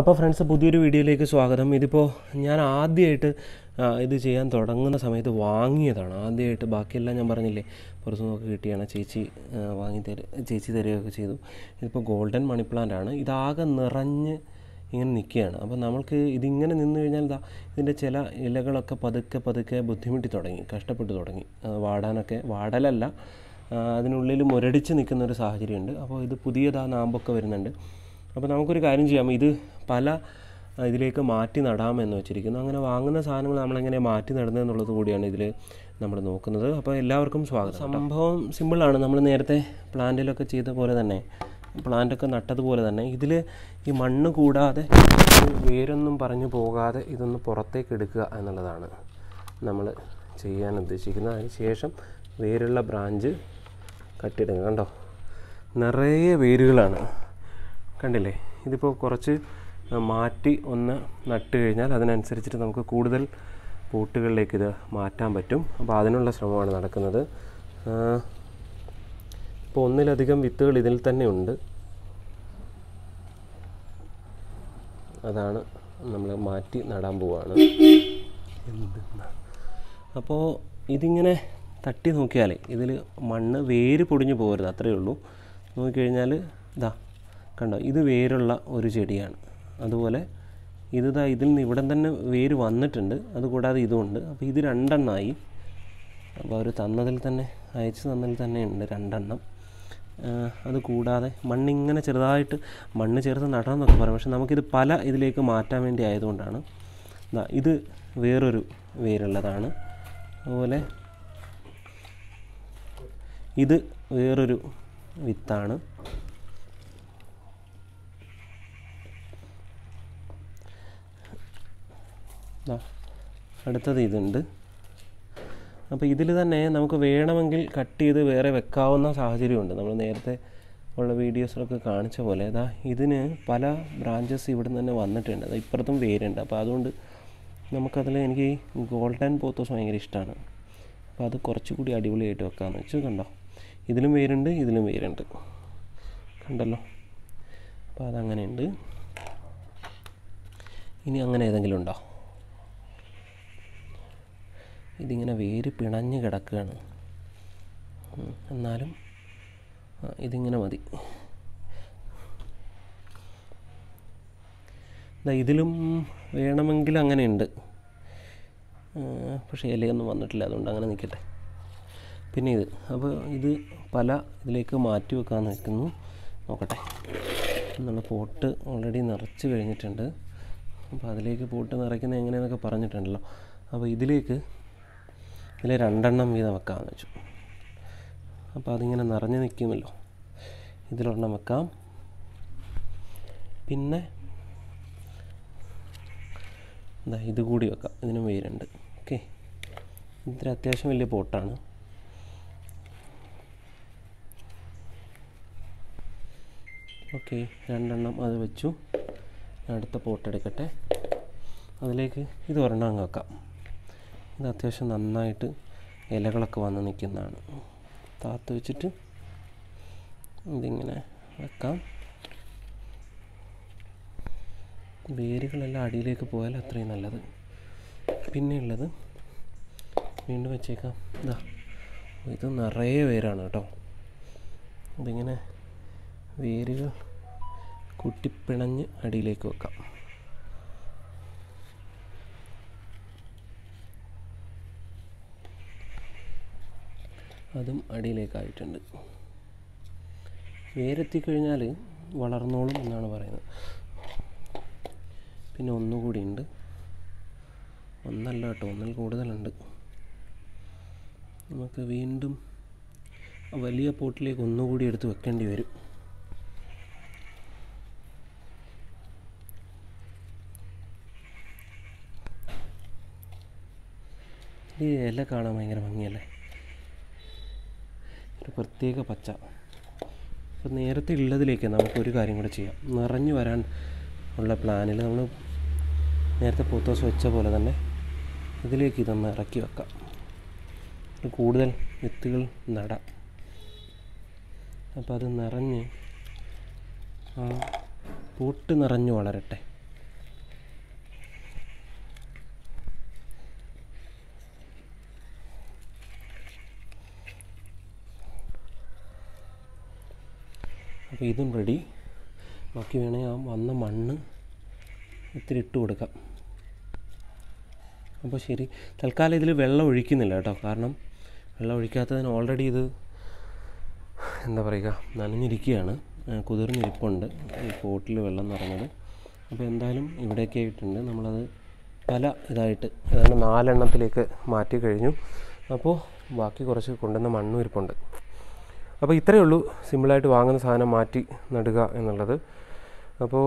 അപ്പോൾ ഫ്രണ്ട്സ് പുതിയൊരു വീഡിയോയിലേക്ക് സ്വാഗതം. ഇതിപ്പോൾ ഞാൻ ആദ്യമായിട്ട് ഇത് ചെയ്യാൻ തുടങ്ങുന്ന സമയത്ത് വാങ്ങിയതാണ്. ആദ്യമായിട്ട് ബാക്കിയെല്ലാം ഞാൻ പറഞ്ഞില്ലേ പുറത്തു നിന്നൊക്കെ കിട്ടിയാണ് ചേച്ചി വാങ്ങി തര ചേച്ചി തരികയൊക്കെ ചെയ്തു. ഇതിപ്പോൾ ഗോൾഡൻ മണി പ്ലാന്റ് ആണ്. ഇതാകെ നിറഞ്ഞ് ഇങ്ങനെ നിൽക്കുകയാണ്. അപ്പോൾ നമ്മൾക്ക് ഇതിങ്ങനെ നിന്ന് കഴിഞ്ഞാൽ ഇതാ ഇതിന്റെ ചില ഇലകളൊക്കെ പതുക്കെ പതുക്കെ ബുദ്ധിമുട്ടി തുടങ്ങി കഷ്ടപ്പെട്ട് തുടങ്ങി. വാടാനൊക്കെ വാടലല്ല അതിനുള്ളിൽ മുരടിച്ച് നിൽക്കുന്ന ഒരു സാഹചര്യമുണ്ട്. അപ്പോൾ ഇത് പുതിയതാ നാമ്പൊക്കെ വരുന്നുണ്ട്. അപ്പോൾ നമുക്കൊരു കാര്യം ചെയ്യാം. ഇത് പല ഇതിലേക്ക് മാറ്റി നടാമെന്ന് വെച്ചിരിക്കുന്നു. അങ്ങനെ വാങ്ങുന്ന സാധനങ്ങൾ നമ്മളെങ്ങനെ മാറ്റി നടുന്നതെന്നുള്ളത് കൂടിയാണ് ഇതിൽ നമ്മൾ നോക്കുന്നത്. അപ്പോൾ എല്ലാവർക്കും സ്വാഗതം സംഭവം സിമ്പിളാണ്. നമ്മൾ നേരത്തെ പ്ലാന്റിലൊക്കെ ചെയ്ത പോലെ തന്നെ പ്ലാന്റൊക്കെ നട്ടതുപോലെ തന്നെ ഇതിൽ ഈ മണ്ണ് കൂടാതെ വേരൊന്നും പറഞ്ഞു പോകാതെ ഇതൊന്ന് പുറത്തേക്ക് എടുക്കുക എന്നുള്ളതാണ് നമ്മൾ ചെയ്യാൻ ഉദ്ദേശിക്കുന്നത്. അതിന് ശേഷം വേരുള്ള ബ്രാഞ്ച് കട്ടിടുക. കണ്ടോ? നിറയെ വേരുകളാണ്. കണ്ടില്ലേ? ഇതിപ്പോൾ കുറച്ച് മാറ്റി ഒന്ന് നട്ട് കഴിഞ്ഞാൽ അതിനനുസരിച്ചിട്ട് നമുക്ക് കൂടുതൽ പൂട്ടുകളിലേക്ക് ഇത് മാറ്റാൻ പറ്റും. അപ്പോൾ അതിനുള്ള ശ്രമമാണ് നടക്കുന്നത്. ഇപ്പോൾ ഒന്നിലധികം വിത്തുകൾ ഇതിൽ തന്നെ ഉണ്ട്. അതാണ് നമ്മൾ മാറ്റി നടാൻ പോവാണ്. അപ്പോൾ ഇതിങ്ങനെ തട്ടി നോക്കിയാലേ ഇതിൽ മണ്ണ് വേര് പൊടിഞ്ഞു പോകരുത് അത്രയേ ഉള്ളൂ. നോക്കിക്കഴിഞ്ഞാൽ ഇതാ കണ്ടോ? ഇത് വേരുള്ള ഒരു ചെടിയാണ്. അതുപോലെ ഇത് ദാ ഇതിൽ നിന്ന് ഇവിടെ തന്നെ വേര് വന്നിട്ടുണ്ട്. അതുകൂടാതെ ഇതുമുണ്ട് അപ്പോൾ ഇത് രണ്ടെണ്ണമായി അപ്പോൾ അവർ തന്നതിൽ തന്നെ അയച്ചു തന്നതിൽ തന്നെ ഉണ്ട് രണ്ടെണ്ണം. അത് കൂടാതെ മണ്ണിങ്ങനെ ചെറുതായിട്ട് മണ്ണ് ചേർത്ത് നടാമെന്നൊക്കെ പറയും. പക്ഷെ നമുക്കിത് പല ഇതിലേക്ക് മാറ്റാൻ വേണ്ടി ആയതുകൊണ്ടാണ്. ഇത് വേറൊരു വേരുള്ളതാണ്. അതുപോലെ ഇത് വേറൊരു വിത്താണ്. അടുത്തത് ഇതുണ്ട്. അപ്പോൾ ഇതിൽ തന്നെ നമുക്ക് വേണമെങ്കിൽ കട്ട് ചെയ്ത് വേറെ വെക്കാവുന്ന സാഹചര്യമുണ്ട്. നമ്മൾ നേരത്തെ ഉള്ള വീഡിയോസിലൊക്കെ കാണിച്ച പോലെ അതാ ഇതിന് പല ബ്രാഞ്ചസ് ഇവിടെ നിന്ന് തന്നെ വന്നിട്ടുണ്ട്. അത് ഇപ്പുറത്തും വേരുണ്ട്. അപ്പോൾ അതുകൊണ്ട് നമുക്കതിൽ എനിക്ക് ഗോൾഡൻ പോത്തോസ് ഭയങ്കര ഇഷ്ടമാണ് അപ്പോൾ അത് കുറച്ചുകൂടി അടിപൊളിയായിട്ട് വെക്കാമെന്ന് വെച്ചു. കണ്ടോ? ഇതിലും വേരുണ്ട് ഇതിലും വേരുണ്ട്. കണ്ടല്ലോ? അപ്പോൾ അതങ്ങനെയുണ്ട്. ഇനി അങ്ങനെ ഏതെങ്കിലും ഉണ്ടോ? ഇതിങ്ങനെ വേര് പിണഞ്ഞ് കിടക്കുകയാണ്. എന്നാലും ഇതിങ്ങനെ മതി. ഇതിലും വേണമെങ്കിൽ അങ്ങനെയുണ്ട്. പക്ഷേ ഇലയൊന്നും വന്നിട്ടില്ല അതുകൊണ്ട് അങ്ങനെ നിൽക്കട്ടെ. പിന്നെ ഇത് അപ്പോൾ ഇത് പല ഇതിലേക്ക് മാറ്റി വെക്കാൻ നിൽക്കുന്നു. നോക്കട്ടെ. എന്നുള്ള പോട്ട് ഓൾറെഡി നിറച്ച് കഴിഞ്ഞിട്ടുണ്ട്. അപ്പോൾ അതിലേക്ക് പോട്ട് നിറയ്ക്കുന്നത് എങ്ങനെയാണെന്നൊക്കെ പറഞ്ഞിട്ടുണ്ടല്ലോ. അപ്പോൾ ഇതിലേക്ക് ഇതിൽ രണ്ടെണ്ണം വീതം വെക്കാമെന്ന് വെച്ചു. അപ്പോൾ അതിങ്ങനെ നിറഞ്ഞു നിൽക്കുമല്ലോ. ഇതിലൊരെണ്ണം വെക്കാം. പിന്നെ എന്താ ഇത് കൂടി വെക്കാം. ഇതിനും വേരുണ്ട്. ഓക്കെ. ഇതിൽ അത്യാവശ്യം വലിയ പോട്ടാണ്. ഓക്കെ. രണ്ടെണ്ണം അത് വെച്ചു. അടുത്ത പോട്ടെടുക്കട്ടെ. അതിലേക്ക് ഇത് ഒരെണ്ണം അങ്ങ് വെക്കാം. ഇത് അത്യാവശ്യം നന്നായിട്ട് ഇലകളൊക്കെ വന്ന് നിൽക്കുന്നതാണ്. താത്ത് വെച്ചിട്ട് ഇതിങ്ങനെ വെക്കാം. വേരുകളെല്ലാം അടിയിലേക്ക് പോയാൽ അത്രയും നല്ലത്. പിന്നെയുള്ളത് വീണ്ടും വെച്ചേക്കാം. ഇതാ ഇത് നിറയെ വേരാണ് കേട്ടോ. ഇതിങ്ങനെ വേരുകൾ കുട്ടിപ്പിണഞ്ഞ് അടിയിലേക്ക് വെക്കാം. അതും അടിയിലേക്കായിട്ടുണ്ട്. വേരെത്തിക്കഴിഞ്ഞാൽ വളർന്നോളും എന്നാണ് പറയുന്നത്. പിന്നെ ഒന്നുകൂടി ഉണ്ട് ഒന്നല്ല കേട്ടോ ഒന്നിൽ കൂടുതലുണ്ട്. നമുക്ക് വീണ്ടും വലിയ പോട്ടിലേക്ക് ഒന്നുകൂടി എടുത്ത് വെക്കേണ്ടി വരും. ഈ ഇല കാണാൻ ഭയങ്കര ഭംഗിയല്ലേ? ഒരു പ്രത്യേക പച്ച. അപ്പോൾ നേരത്തെ ഉള്ളതിലേക്ക് നമുക്കൊരു കാര്യം കൂടെ ചെയ്യാം. നിറഞ്ഞു വരാൻ ഉള്ള പ്ലാനിൽ നമ്മൾ നേരത്തെ പൂത്തോസ് വെച്ച പോലെ തന്നെ ഇതിലേക്ക് ഇതൊന്ന് ഇറക്കി വെക്കാം. കൂടുതൽ വിത്തുകൾ നടാം. അപ്പോൾ അത് നിറഞ്ഞ് പൂട്ട് നിറഞ്ഞു വളരട്ടെ. അപ്പോൾ ഇതും റെഡി ബാക്കി വേണമെങ്കിൽ ആ വന്ന മണ്ണ് ഇത്തിരി ഇട്ട് കൊടുക്കാം. അപ്പോൾ ശരി. തൽക്കാലം ഇതിൽ വെള്ളം ഒഴിക്കുന്നില്ല കേട്ടോ. കാരണം വെള്ളം ഒഴിക്കാത്തതിന് ഓൾറെഡി ഇത് എന്താ പറയുക നനഞ്ഞിരിക്കുകയാണ്. കുതിർന്നിരിപ്പുണ്ട് ഈ പോട്ടിൽ വെള്ളം നിറഞ്ഞത്. അപ്പോൾ എന്തായാലും ഇവിടെയൊക്കെ ആയിട്ടുണ്ട്. നമ്മളത് പല ഇതായിട്ട് ഏതാണ്ട് നാലെണ്ണത്തിലേക്ക് മാറ്റി കഴിഞ്ഞു. അപ്പോൾ ബാക്കി കുറച്ച് കൊണ്ടുവന്ന മണ്ണും ഇരിപ്പുണ്ട്. അപ്പോൾ ഇത്രയേ ഉള്ളൂ സിമ്പിളായിട്ട് വാങ്ങുന്ന സാധനം മാറ്റി നടുക എന്നുള്ളത്. അപ്പോൾ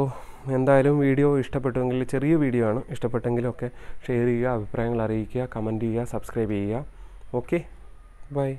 എന്തായാലും വീഡിയോ ഇഷ്ടപ്പെട്ടുവെങ്കിൽ ചെറിയ വീഡിയോ ആണ്. ഇഷ്ടപ്പെട്ടെങ്കിലൊക്കെ ഷെയർ ചെയ്യുക അഭിപ്രായങ്ങൾ അറിയിക്കുക കമന്റ് ചെയ്യുക സബ്സ്ക്രൈബ് ചെയ്യുക. Okay bye